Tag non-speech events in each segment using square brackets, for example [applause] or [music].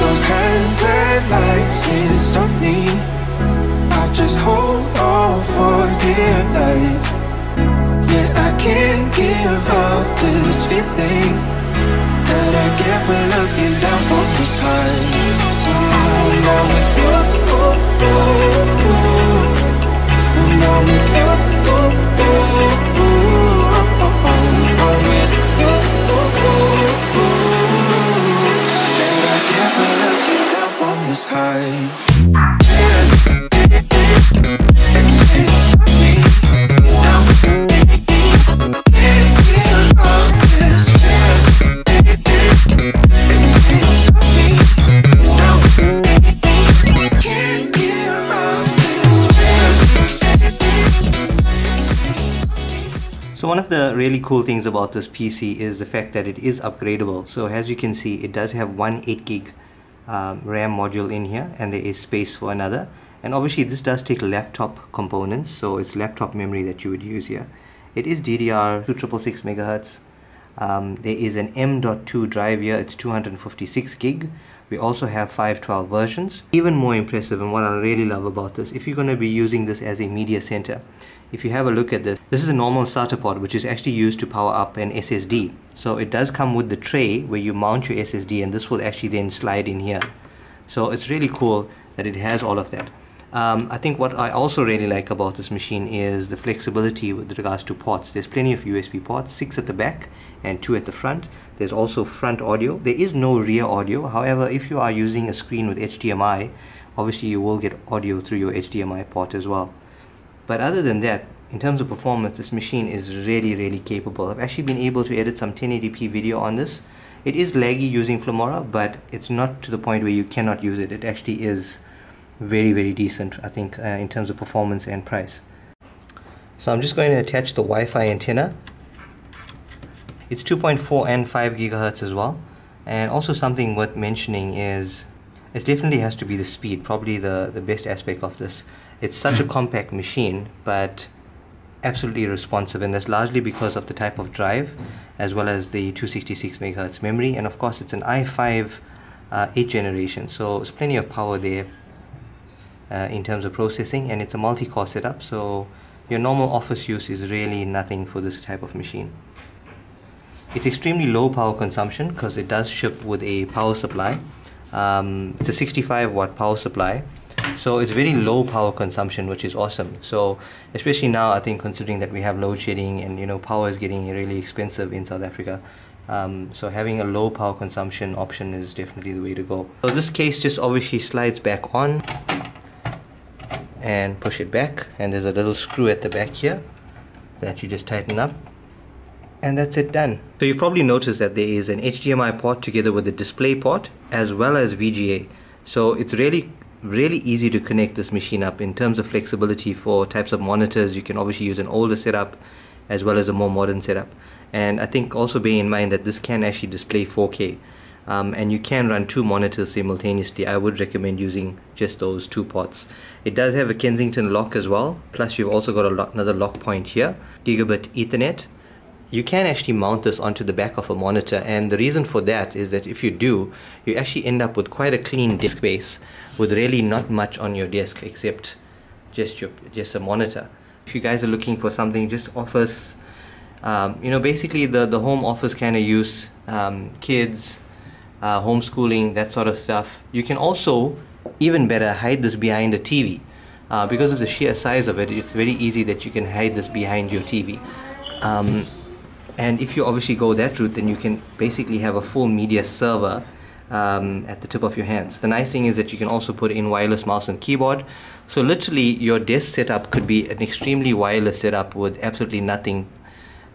those lights can't stop me. I just hold on for dear life. Yeah, I can't give up this feeling Get when looking down from the sky Now with you, oh, oh, oh. Now with you. Now with you, when looking down from the sky one of the really cool things about this PC is the fact that it is upgradable. So as you can see, it does have one 8 gig um, RAM module in here and there is space for another. And obviously this does take laptop components, so it's laptop memory that you would use here. It is DDR 2666 megahertz. Um, there is an M.2 drive here, it's 256 gig. We also have 512 versions. Even more impressive and what I really love about this, if you're going to be using this as a media center, if you have a look at this, this is a normal SATA port which is actually used to power up an SSD. So it does come with the tray where you mount your SSD and this will actually then slide in here. So it's really cool that it has all of that. Um, I think what I also really like about this machine is the flexibility with regards to ports. There's plenty of USB ports, six at the back and two at the front. There's also front audio. There is no rear audio. However, if you are using a screen with HDMI, obviously you will get audio through your HDMI port as well. But other than that, in terms of performance, this machine is really, really capable. I've actually been able to edit some 1080p video on this. It is laggy using Filmora, but it's not to the point where you cannot use it. It actually is very, very decent, I think, uh, in terms of performance and price. So I'm just going to attach the Wi-Fi antenna. It's 2.4 and 5 gigahertz as well. And also something worth mentioning is it definitely has to be the speed, probably the, the best aspect of this. It's such a [laughs] compact machine, but absolutely responsive, and that's largely because of the type of drive, as well as the 266 megahertz memory, and of course it's an i5 uh, 8th generation, so it's plenty of power there uh, in terms of processing, and it's a multi-core setup, so your normal office use is really nothing for this type of machine. It's extremely low power consumption because it does ship with a power supply. Um, it's a 65 watt power supply so it's very low power consumption which is awesome so especially now i think considering that we have load shedding and you know power is getting really expensive in south africa um, so having a low power consumption option is definitely the way to go so this case just obviously slides back on and push it back. And there's a little screw at the back here that you just tighten up. And that's it done. So you've probably noticed that there is an HDMI port together with a display port as well as VGA. So it's really really easy to connect this machine up in terms of flexibility for types of monitors. You can obviously use an older setup as well as a more modern setup. And I think also bear in mind that this can actually display 4K um, and you can run two monitors simultaneously. I would recommend using just those two ports it does have a Kensington lock as well. Plus you've also got lo another lock point here. Gigabit ethernet. You can actually mount this onto the back of a monitor. And the reason for that is that if you do you actually end up with quite a clean disk space with really not much on your desk except just your just a monitor. If you guys are looking for something just office um, you know basically the the home office kind of use um, kids uh, homeschooling that sort of stuff you can also even better hide this behind a TV uh, because of the sheer size of it it's very easy that you can hide this behind your TV um, and if you obviously go that route then you can basically have a full media server um, at the tip of your hands. The nice thing is that you can also put in wireless mouse and keyboard. So literally your desk setup could be an extremely wireless setup with absolutely nothing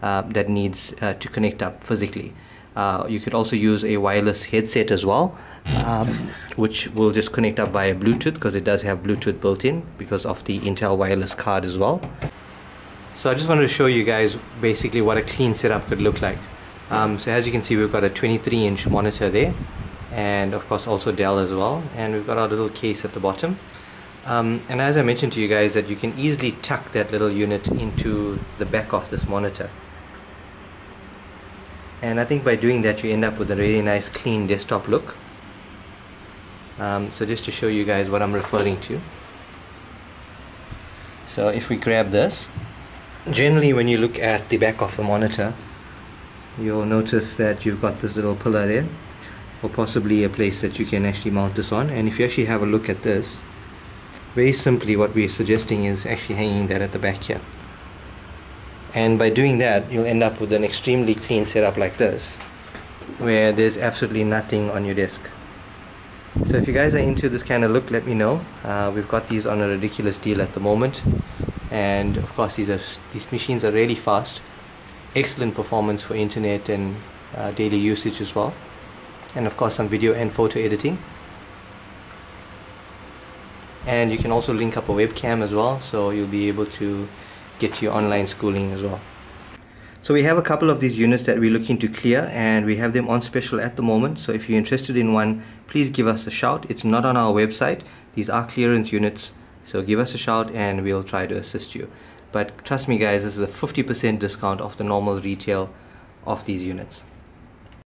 uh, that needs uh, to connect up physically uh, you could also use a wireless headset as well um, which will just connect up via Bluetooth because it does have Bluetooth built in because of the Intel wireless card as well. So I just wanted to show you guys basically what a clean setup could look like. Um, so as you can see we've got a 23 inch monitor there and of course also Dell as well and we've got our little case at the bottom. Um, and as I mentioned to you guys that you can easily tuck that little unit into the back of this monitor and I think by doing that you end up with a really nice clean desktop look. Um, so just to show you guys what I'm referring to. So if we grab this generally when you look at the back of the monitor you'll notice that you've got this little pillar there or possibly a place that you can actually mount this on. And if you actually have a look at this very simply what we're suggesting is actually hanging that at the back here and by doing that you'll end up with an extremely clean setup like this where there's absolutely nothing on your desk. So if you guys are into this kind of look let me know. Uh, we've got these on a ridiculous deal at the moment. And of course these are these machines are really fast. Excellent performance for internet and uh, daily usage as well. And of course some video and photo editing. And you can also link up a webcam as well so you'll be able to get your online schooling as well. So we have a couple of these units that we're looking to clear and we have them on special at the moment. So if you're interested in one please give us a shout. It's not on our website. These are clearance units so give us a shout and we'll try to assist you. But trust me guys this is a 50% discount off the normal retail of these units